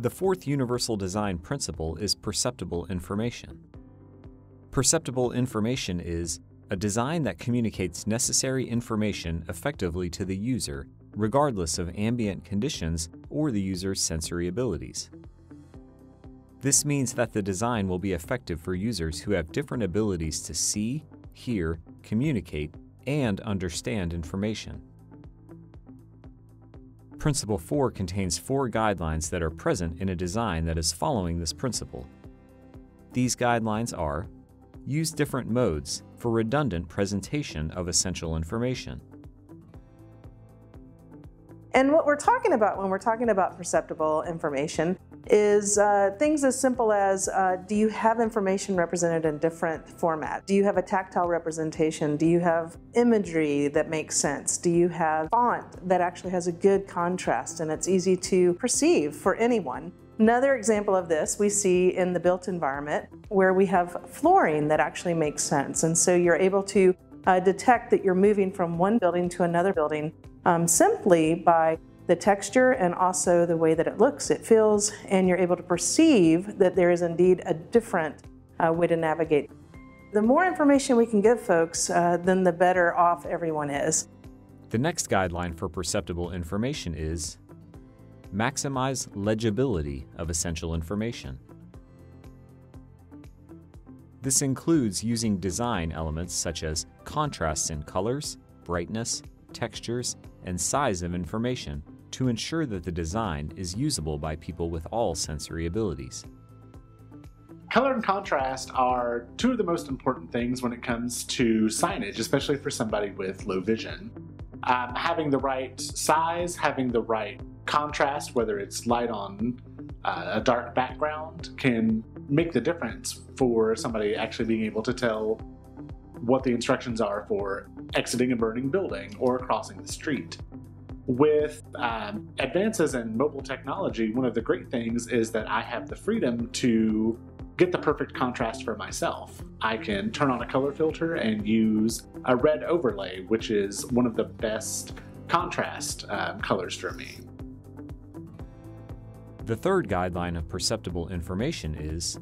The fourth universal design principle is perceptible information. Perceptible information is a design that communicates necessary information effectively to the user, regardless of ambient conditions or the user's sensory abilities. This means that the design will be effective for users who have different abilities to see, hear, communicate, and understand information. Principle 4 contains four guidelines that are present in a design that is following this principle. These guidelines are use different modes for redundant presentation of essential information. And what we're talking about when we're talking about perceptible information is uh, things as simple as uh, do you have information represented in different format? Do you have a tactile representation? Do you have imagery that makes sense? Do you have font that actually has a good contrast and it's easy to perceive for anyone? Another example of this we see in the built environment where we have flooring that actually makes sense. And so you're able to uh, detect that you're moving from one building to another building um, simply by the texture and also the way that it looks, it feels, and you're able to perceive that there is indeed a different uh, way to navigate. The more information we can give folks, uh, then the better off everyone is. The next guideline for perceptible information is maximize legibility of essential information. This includes using design elements such as contrasts in colors, brightness, textures, and size of information to ensure that the design is usable by people with all sensory abilities. Color and contrast are two of the most important things when it comes to signage, especially for somebody with low vision. Um, having the right size, having the right contrast, whether it's light on uh, a dark background, can make the difference for somebody actually being able to tell what the instructions are for exiting a burning building or crossing the street. With um, advances in mobile technology, one of the great things is that I have the freedom to get the perfect contrast for myself. I can turn on a color filter and use a red overlay, which is one of the best contrast um, colors for me. The third guideline of perceptible information is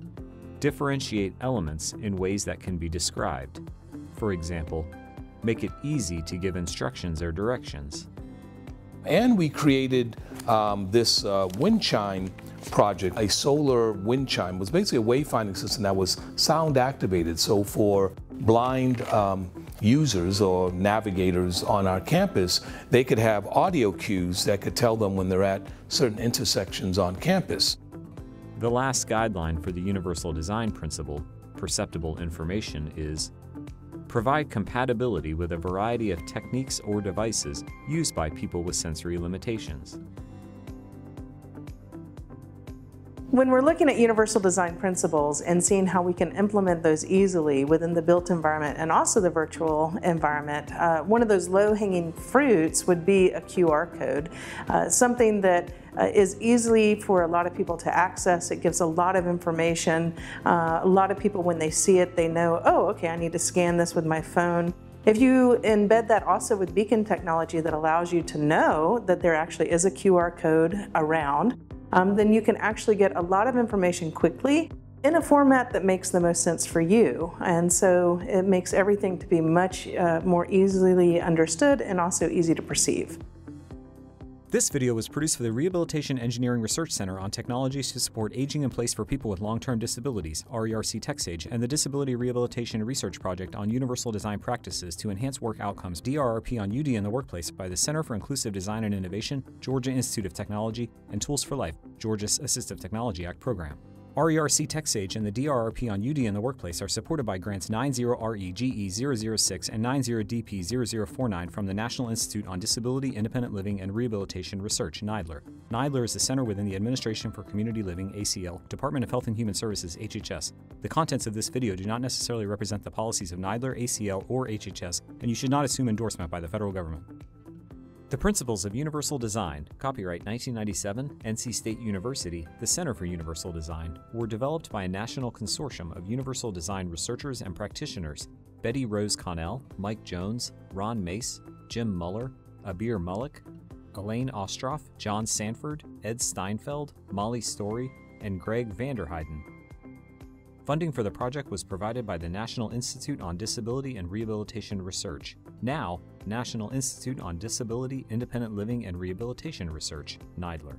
differentiate elements in ways that can be described. For example, make it easy to give instructions or directions. And we created um, this uh, wind chime project. A solar wind chime was basically a wayfinding system that was sound activated. So for blind um, users or navigators on our campus, they could have audio cues that could tell them when they're at certain intersections on campus. The last guideline for the Universal Design Principle, perceptible information, is provide compatibility with a variety of techniques or devices used by people with sensory limitations. When we're looking at universal design principles and seeing how we can implement those easily within the built environment and also the virtual environment, uh, one of those low-hanging fruits would be a QR code, uh, something that uh, is easily for a lot of people to access. It gives a lot of information. Uh, a lot of people, when they see it, they know, oh, okay, I need to scan this with my phone. If you embed that also with beacon technology that allows you to know that there actually is a QR code around, um, then you can actually get a lot of information quickly in a format that makes the most sense for you. And so it makes everything to be much uh, more easily understood and also easy to perceive. This video was produced for the Rehabilitation Engineering Research Center on Technologies to Support Aging in Place for People with Long-Term Disabilities, RERC TechSage, and the Disability Rehabilitation Research Project on Universal Design Practices to Enhance Work Outcomes, DRRP on UD in the Workplace by the Center for Inclusive Design and Innovation, Georgia Institute of Technology, and Tools for Life, Georgia's Assistive Technology Act program. RERC TechSage and the DRRP on UD in the workplace are supported by grants 90REGE006 and 90DP0049 from the National Institute on Disability, Independent Living, and Rehabilitation Research, NIDLR. NIDLR is the center within the Administration for Community Living, ACL, Department of Health and Human Services, HHS. The contents of this video do not necessarily represent the policies of NIDLR, ACL, or HHS, and you should not assume endorsement by the federal government. The Principles of Universal Design, copyright 1997, NC State University, the Center for Universal Design, were developed by a national consortium of universal design researchers and practitioners Bettye Rose Connell, Mike Jones, Ron Mace, Jim Mueller, Abir Mullick, Elaine Ostroff, Jon Sanford, Ed Steinfeld, Molly Story, and Gregg Vanderheiden. Funding for the project was provided by the National Institute on Disability and Rehabilitation Research, now National Institute on Disability, Independent Living, and Rehabilitation Research, NIDLR.